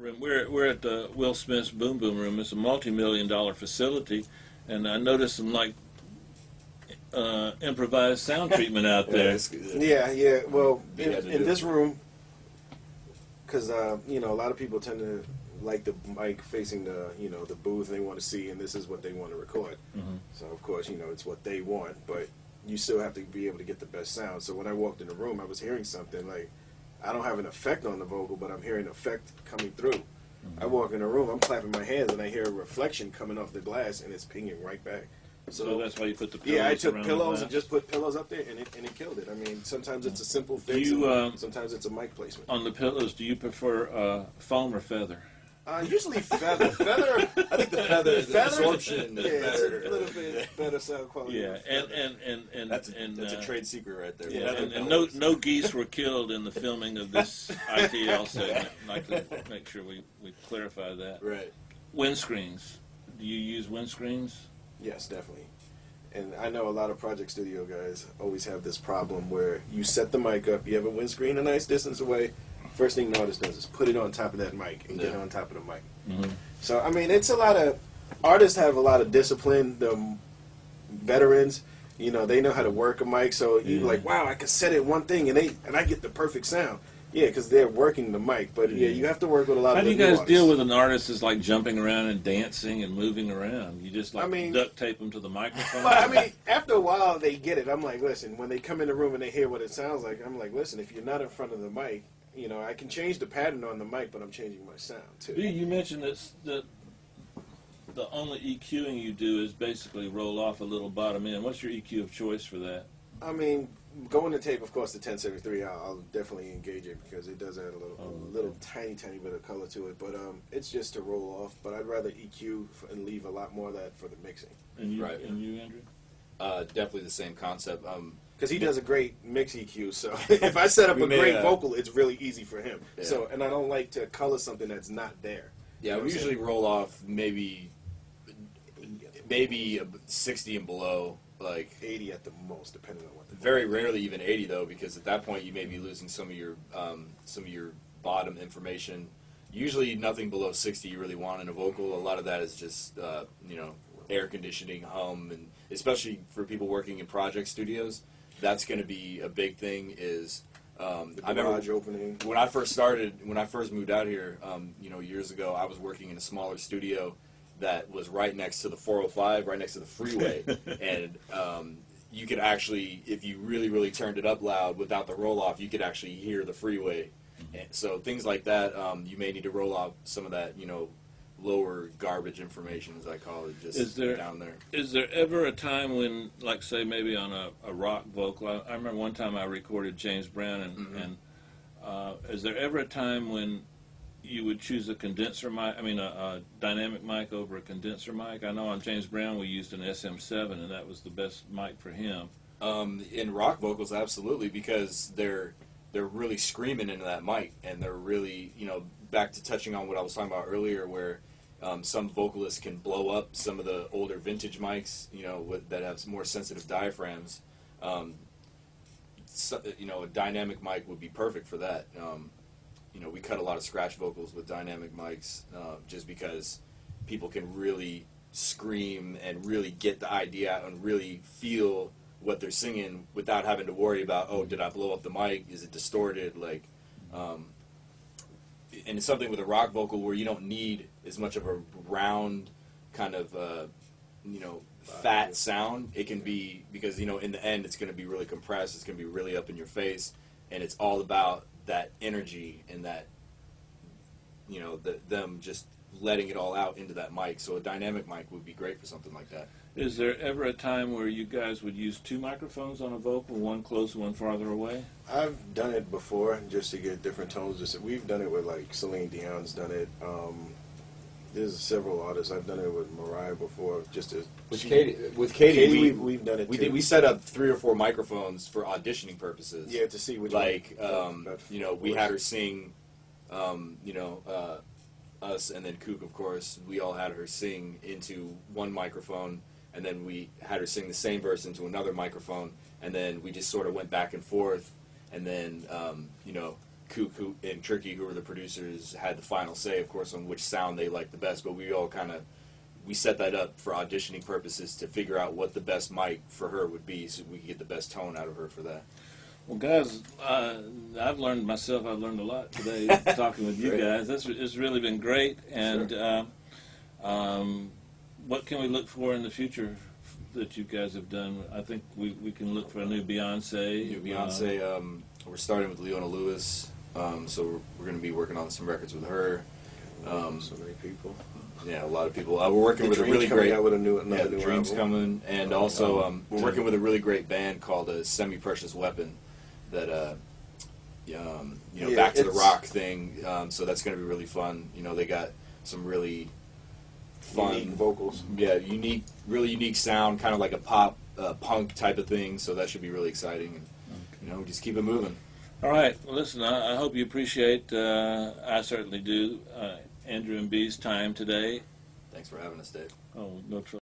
room. We're we're at the Will Smith's Boom Boom Room. It's a multi-million dollar facility, and I noticed some like uh, improvised sound treatment out Yeah, there. Yeah, yeah. Well, in, in this room, because uh, you know a lot of people tend to like the mic facing the you know the booth they want to see, and this is what they want to record. Mhm. So of course you know it's what they want, but you still have to be able to get the best sound. So when I walked in the room, I was hearing something like I don't have an effect on the vocal, but I'm hearing effect coming through. I walk in the room, I'm clapping my hands, and I hear a reflection coming off the glass, and it's pinging right back. So that's why you put the pillows Yeah, I took pillows and just put pillows up there, and it and it killed it. I mean, sometimes it's a simple fix. you, um, sometimes it's a mic placement. on the pillows. Do you prefer uh, foam or feather? Uh, usually feather, feather, I think the feather, the feather absorption Yeah, is it's a little bit better sound quality. Yeah, and feather. and and and That's a, and, that's uh, a trade secret right there. Yeah, and, and no no geese were killed in the filming of this ITL segment. I'd like to make sure we, we clarify that. Right. Windscreens. Do you use windscreens? Yes, definitely. And I know a lot of project studio guys always have this problem where you set the mic up, you have a windscreen a nice distance away. First thing the artist does is put it on top of that mic and get Yeah. on top of the mic. Mm-hmm. So I mean, it's a lot of artists have a lot of discipline. The veterans, you know, they know how to work a mic. So you're like, wow, I can set it one thing and they and I get the perfect sound. Yeah, because they're working the mic. But yeah, Yeah. you have to work with a lot of How of. do you guys deal with an artist that's like jumping around and dancing and moving around? You just like I mean- duct tape them to the microphone. But I mean, after a while, they get it. I'm like, listen, when they come in the room and they hear what it sounds like, I'm like, listen, if you're not in front of the mic, you know, I can change the pattern on the mic, but I'm changing my sound too. Do you mentioned that that the only EQing you do is basically roll off a little bottom end. What's your EQ of choice for that? I mean, going to tape, of course, the 1073, I'll, I'll definitely engage it because it does add a little, Oh, a little tiny, tiny bit of color to it. But um, it's just to roll off. But I'd rather EQ f- and leave a lot more of that for the mixing And you Right. and you, Andrew? Uh, definitely the same concept. Um, because he does a great mix EQ. So if I set up We a great a- vocal, it's really easy for him. Yeah. So and I don't like to color something that's not there. yeah, You know we usually roll off maybe maybe 60 and below. Like 80 at the most, depending on what. The very rarely even 80 though, because at that point you may be losing some of your um, some of your bottom information. Usually nothing below 60 you really want in a vocal. A lot of that is just uh, you know air conditioning, hum, and especially for people working in project studios, that's going to be a big thing. Is um, The I remember opening. when I first started, when I first moved out here, um, you know, years ago, I was working in a smaller studio that was right next to the 405, right next to the freeway, and um, you could actually, if you really, really turned it up loud without the roll off, you could actually hear the freeway. And so things like that, um, you may need to roll off some of that, you know, lower garbage information, as I call it, just Is there- down there. Is there ever a time when, like, say, maybe on a, a rock vocal? I, I remember one time I recorded James Brown, and, Mhm. and uh, is there ever a time when you would choose a condenser mic? I mean, a, a dynamic mic over a condenser mic. I know on James Brown we used an SM7, and that was the best mic for him. Um, in rock vocals, absolutely, because they're they're really screaming into that mic, and they're really, you know, back to touching on what I was talking about earlier, where um, some vocalists can blow up some of the older vintage mics, you know, with, that have more sensitive diaphragms. Um, so, you know, a dynamic mic would be perfect for that. Um, you know, we cut a lot of scratch vocals with dynamic mics, uh, just because people can really scream and really get the idea out and really feel what they're singing without having to worry about oh did I blow up the mic is it distorted like um, and it's something with a rock vocal where you don't need as much of a round kind of uh, you know fat sound. It can be because you know in the end it's going to be really compressed it's going to be really up in your face and it's all about that energy and that you know the, them just letting it all out into that mic. So a dynamic mic would be great for something like that Is there ever a time where you guys would use two microphones on a vocal, one close, one farther away? I've done it before just to get different tones. Just we've done it with like Celine Dion's done it. Um, there's several artists. I've done it with Mariah before. Just to with she- Katie with Katie, Katie, we, we've, we've done it. we too. did we set up three or four microphones for auditioning purposes yeah to see which like um, you know we had her sing um, you know uh, us and then Kuk of course we all had her sing into one microphone and then we had her sing the same verse into another microphone and then we just sort of went back and forth and then um, you know Kuk who, and Tricky, who were the producers, had the final say, of course, on which sound they liked the best. But we all kind of we set that up for auditioning purposes to figure out what the best mic for her would be, so we could get the best tone out of her for that. Well, guys, uh, I've learned myself. I've learned a lot today talking with you guys. This it's really been great. And uh, um, what can we look for in the future that you guys have done? I think we, we can look for a new Beyonce. New Beyonce. Um, we're starting with Leona Lewis, um, so we're, we're going to be working on some records with her. Um, so many people. yeah, a lot of people. Uh, we're working The with a really great. out with a new yeah, the new Dreams album. coming, and Oh, also um, we're yeah. working with a really great band called a Semi Precious Weapon. That uh, um, you know, Yeah, back to the rock thing. Um, so that's going to be really fun. You know, they got some really fun Unique vocals. yeah, unique, really unique sound, kind of like a pop, uh, punk type of thing. So that should be really exciting, and you know, just keep it moving. All right. Well, listen, I, I hope you appreciate, uh, I certainly do, uh, Andrew and B's time today. Thanks for having us, Dave. Oh, no trouble.